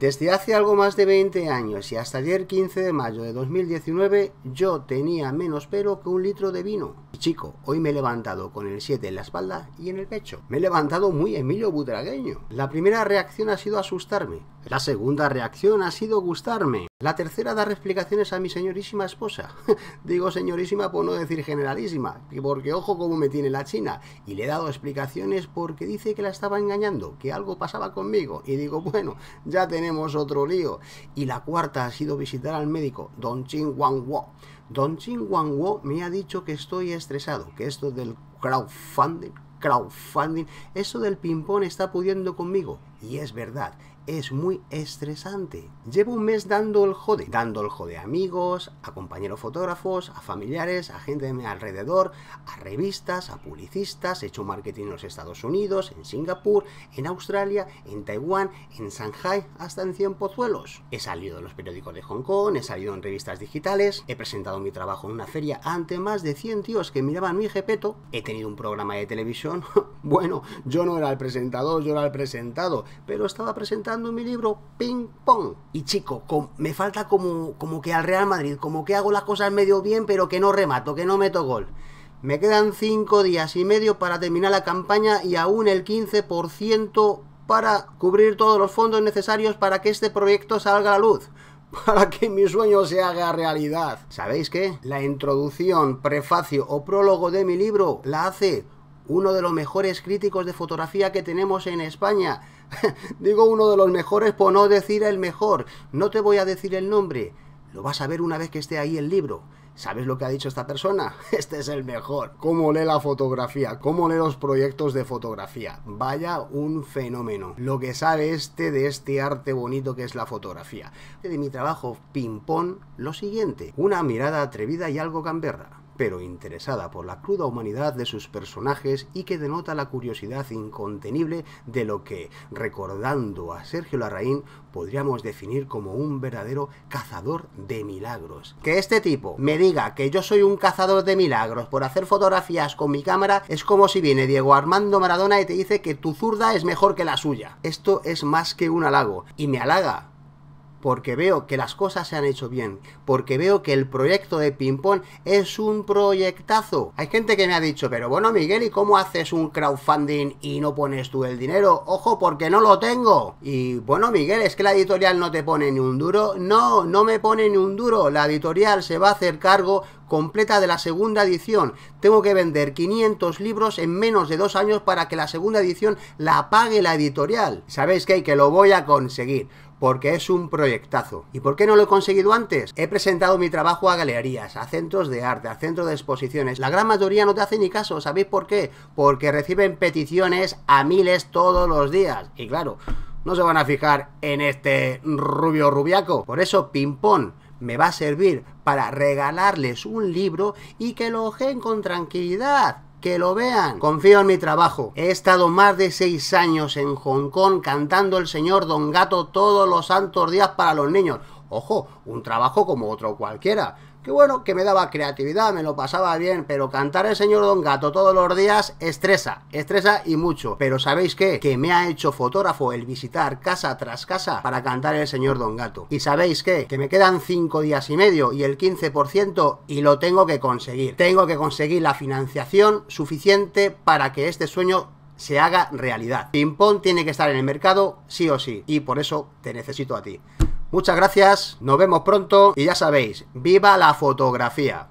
Desde hace algo más de 20 años y hasta ayer 15 de mayo de 2019 yo tenía menos pelo que un litro de vino. Chico, hoy me he levantado con el 7 en la espalda y en el pecho. Me he levantado muy Emilio Butragueño. La primera reacción ha sido asustarme. La segunda reacción ha sido gustarme. La tercera dar explicaciones a mi señorísima esposa. Digo señorísima por no decir generalísima, porque ojo cómo me tiene la china. Y le he dado explicaciones porque dice que la estaba engañando, que algo pasaba conmigo. Y digo, bueno, ya tenemos otro lío. Y la cuarta ha sido visitar al médico, Don Chin Wang Wo. Don Chin Wang Wo me ha dicho que estoy estresado, que esto del crowdfunding crowdfunding, eso del ping-pong está pudiendo conmigo. Y es verdad, es muy estresante. Llevo un mes dando el jode, dando el jode a amigos, a compañeros fotógrafos, a familiares, a gente de mi alrededor, a revistas, a publicistas, he hecho marketing en los Estados Unidos, en Singapur, en Australia, en Taiwán, en Shanghai, hasta en Cien Pozuelos. He salido en los periódicos de Hong Kong, he salido en revistas digitales, he presentado mi trabajo en una feria ante más de 100 tíos que miraban mi jepeto, he tenido un programa de televisión, bueno, yo no era el presentador, yo era el presentado, pero estaba mi libro Ping Pong. Y chico, me falta como, como que al Real Madrid, como que hago las cosas medio bien, pero que no remato, que no meto gol. Me quedan 5 días y medio para terminar la campaña y aún el 15% para cubrir todos los fondos necesarios para que este proyecto salga a la luz para que mi sueño se haga realidad. ¿Sabéis qué? La introducción, prefacio o prólogo de mi libro la hace uno de los mejores críticos de fotografía que tenemos en España. Digo uno de los mejores por no decir el mejor. No te voy a decir el nombre. Lo vas a ver una vez que esté ahí el libro. ¿Sabes lo que ha dicho esta persona? Este es el mejor. ¿Cómo lee la fotografía? ¿Cómo lee los proyectos de fotografía? Vaya un fenómeno. Lo que sabe este de este arte bonito que es la fotografía. De mi trabajo ping-pong, lo siguiente. Una mirada atrevida y algo gamberra pero interesada por la cruda humanidad de sus personajes y que denota la curiosidad incontenible de lo que, recordando a Sergio Larraín, podríamos definir como un verdadero cazador de milagros. Que este tipo me diga que yo soy un cazador de milagros por hacer fotografías con mi cámara es como si viene Diego Armando Maradona y te dice que tu zurda es mejor que la suya. Esto es más que un halago, y me halaga porque veo que las cosas se han hecho bien, porque veo que el proyecto de ping-pong es un proyectazo. Hay gente que me ha dicho, pero bueno Miguel, ¿y cómo haces un crowdfunding y no pones tú el dinero? Ojo, porque no lo tengo. Y bueno Miguel, es que la editorial no te pone ni un duro. No, no me pone ni un duro. La editorial se va a hacer cargo completa de la segunda edición. Tengo que vender 500 libros en menos de dos años para que la segunda edición la pague la editorial. ¿Sabéis qué? Que lo voy a conseguir porque es un proyectazo. ¿Y por qué no lo he conseguido antes? He presentado mi trabajo a galerías, a centros de arte, a centros de exposiciones. La gran mayoría no te hace ni caso, ¿sabéis por qué? Porque reciben peticiones a miles todos los días. Y claro, no se van a fijar en este rubio rubiaco. Por eso, ping-pong me va a servir para regalarles un libro y que lo ojeen con tranquilidad que lo vean. Confío en mi trabajo. He estado más de seis años en Hong Kong cantando el señor Don Gato todos los santos días para los niños. Ojo, un trabajo como otro cualquiera que bueno, que me daba creatividad, me lo pasaba bien, pero cantar el señor Don Gato todos los días estresa, estresa y mucho. Pero ¿sabéis qué? Que me ha hecho fotógrafo el visitar casa tras casa para cantar el señor Don Gato. ¿Y sabéis qué? Que me quedan 5 días y medio y el 15% y lo tengo que conseguir. Tengo que conseguir la financiación suficiente para que este sueño se haga realidad. Pimpón tiene que estar en el mercado sí o sí y por eso te necesito a ti. Muchas gracias, nos vemos pronto y ya sabéis, ¡viva la fotografía!